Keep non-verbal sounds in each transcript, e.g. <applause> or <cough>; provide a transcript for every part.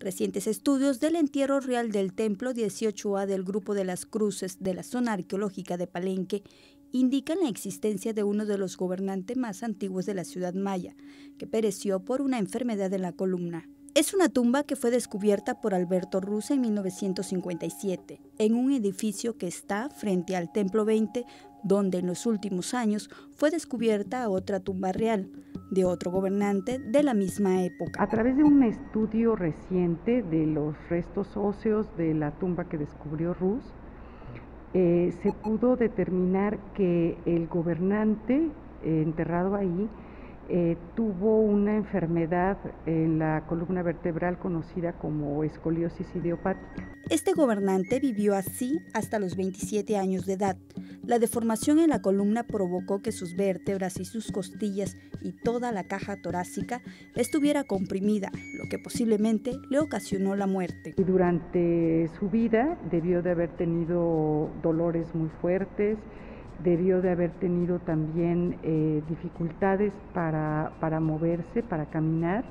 Recientes estudios del entierro real del templo 18A del Grupo de las Cruces de la zona arqueológica de Palenque indican la existencia de uno de los gobernantes más antiguos de la ciudad maya, que pereció por una enfermedad en la columna. Es una tumba que fue descubierta por Alberto Ruz en 1957, en un edificio que está frente al Templo 20, donde en los últimos años fue descubierta otra tumba real de otro gobernante de la misma época. A través de un estudio reciente de los restos óseos de la tumba que descubrió Ruz, eh, se pudo determinar que el gobernante enterrado ahí eh, tuvo una enfermedad en la columna vertebral conocida como escoliosis idiopática. Este gobernante vivió así hasta los 27 años de edad. La deformación en la columna provocó que sus vértebras y sus costillas y toda la caja torácica estuviera comprimida, lo que posiblemente le ocasionó la muerte. Y durante su vida debió de haber tenido dolores muy fuertes, debió de haber tenido también eh, dificultades para, moverse, para caminar,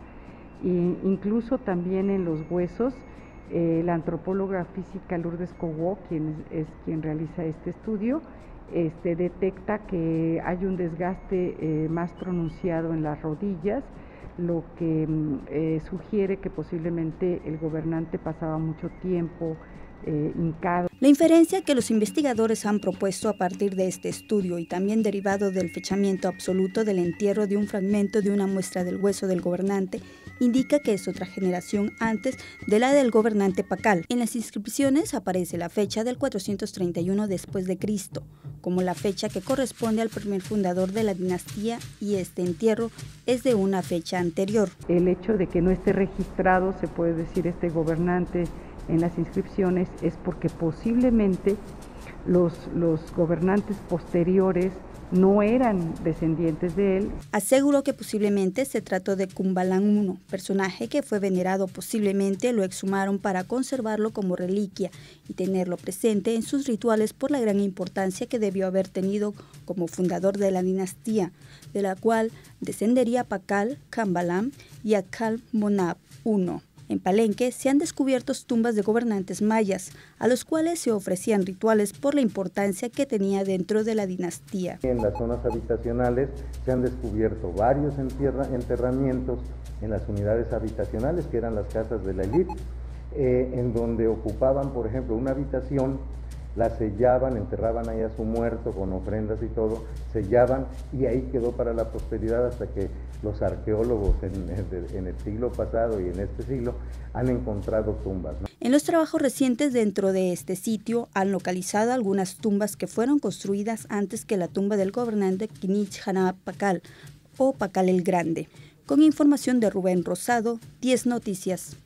e incluso también en los huesos. Eh, la antropóloga física Lourdes Cogó, quien es, quien realiza este estudio, este, detecta que hay un desgaste eh, más pronunciado en las rodillas, lo que mm, sugiere que posiblemente el gobernante pasaba mucho tiempo eh, la inferencia que los investigadores han propuesto a partir de este estudio y también derivado del fechamiento absoluto del entierro de un fragmento de una muestra del hueso del gobernante indica que es otra generación antes de la del gobernante Pacal. En las inscripciones aparece la fecha del 431 después de Cristo, como la fecha que corresponde al primer fundador de la dinastía y este entierro es de una fecha anterior. El hecho de que no esté registrado, se puede decir, este gobernante en las inscripciones es porque posiblemente los, los gobernantes posteriores no eran descendientes de él. Aseguró que posiblemente se trató de Cumbalán I, personaje que fue venerado posiblemente lo exhumaron para conservarlo como reliquia y tenerlo presente en sus rituales por la gran importancia que debió haber tenido como fundador de la dinastía, de la cual descendería Pacal, Cambalam y Akal Monab I. En Palenque se han descubierto tumbas de gobernantes mayas, a los cuales se ofrecían rituales por la importancia que tenía dentro de la dinastía. En las zonas habitacionales se han descubierto varios enterramientos en las unidades habitacionales, que eran las casas de la élite, eh, en donde ocupaban, por ejemplo, una habitación la sellaban, enterraban ahí a su muerto con ofrendas y todo, sellaban y ahí quedó para la posteridad hasta que los arqueólogos <laughs> en, el siglo pasado y en este siglo han encontrado tumbas. En los trabajos recientes dentro de este sitio han localizado algunas tumbas que fueron construidas antes que la tumba del gobernante Kinich Haná Pacal o Pacal el Grande. Con información de Rubén Rosado, 10 Noticias.